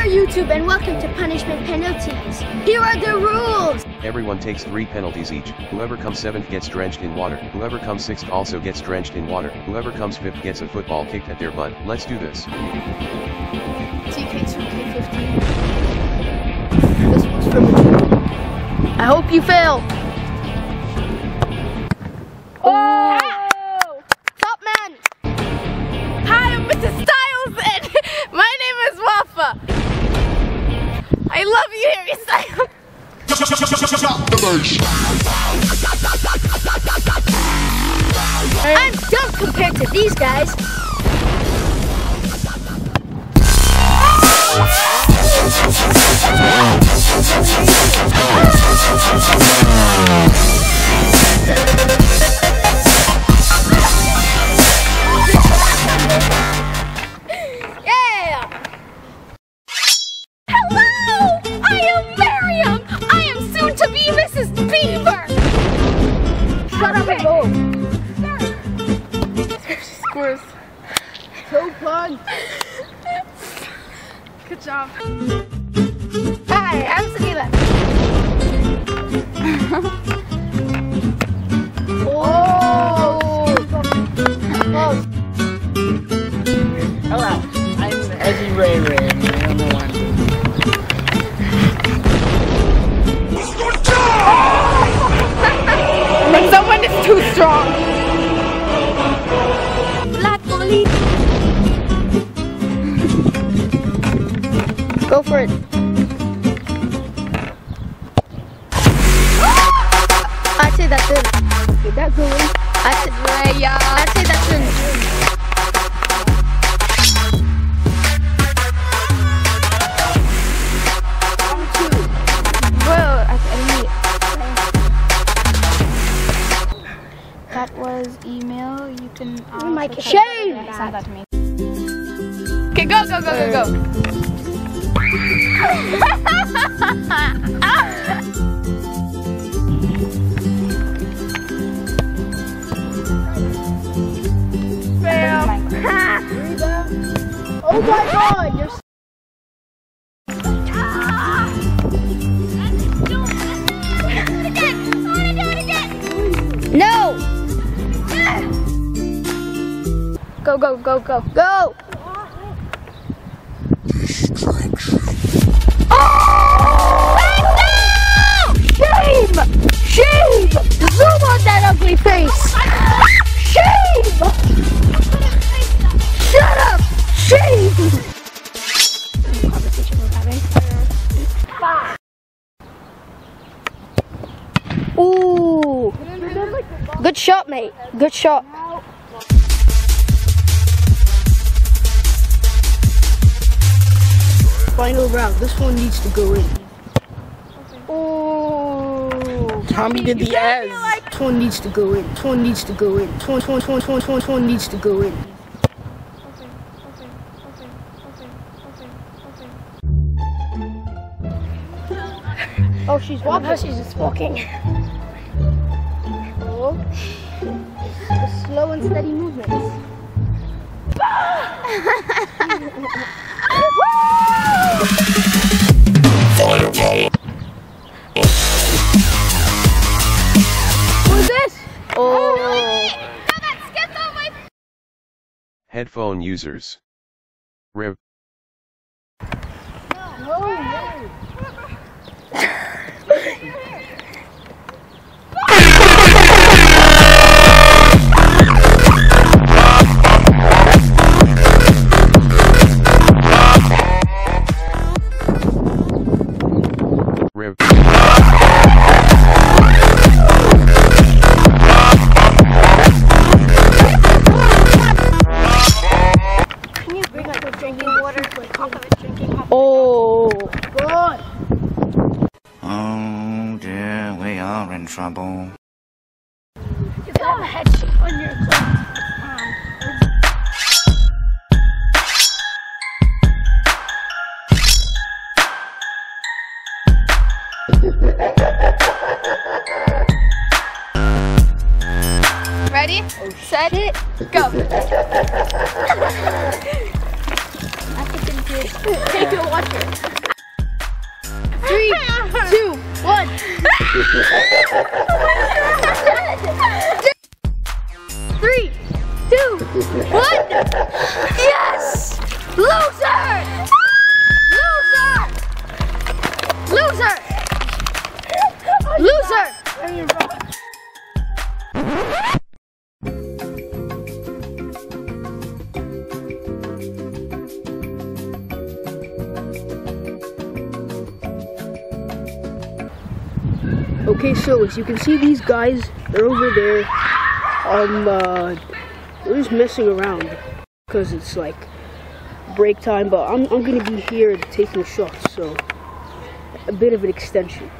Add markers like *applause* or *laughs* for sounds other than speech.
there YouTube and welcome to Punishment Penalties. Here are the rules. Everyone takes three penalties each. Whoever comes seventh gets drenched in water. Whoever comes sixth also gets drenched in water. Whoever comes fifth gets a football kicked at their butt. Let's do this. TK2K15. This one's for mature. I hope you fail. I'm dumb compared to these guys. Scores. Toe plug. Good job. Hi, I'm Sabila. *laughs* oh! Oh, Hello, I'm Ezzy Ray Ray, *laughs* someone is too strong. Go for it. I'd say that's it. Did that go in? I'd say, I'd say that's in. Well, I, That was email. You can. Um, Mike, put shame! Send that to me. Okay, go, go, go, go, go. Oh my god, you're No! Go, go, go, go, go! Shame! Shame! Zoom on that ugly face! Shame! Shut up! Shame! Ooh! Good shot, mate. Good shot. Final round. This one needs to go in. Ooh! Tommy did the S. This one needs to go in. This one needs to go in. This one, this one, this one needs to go in. Oh, she's walking. No, she's just walking. Oh. The slow and steady movements. *laughs* Who's Headphone users. Rev. Trouble. You got a on your clothes. Ready? Set it. Go. *laughs* I think it's kids. Take it, watch Three, two, one. Yes! Loser! Loser! Loser! Loser! Okay, so as you can see, these guys, they're over there. Um, uh, they're just messing around because it's like break time. But I'm, I'm gonna be here taking shots, so a bit of an extension.